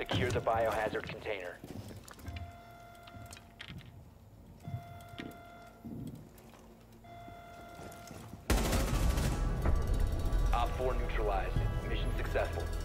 Secure the biohazard container. Op 4 neutralized. Mission successful.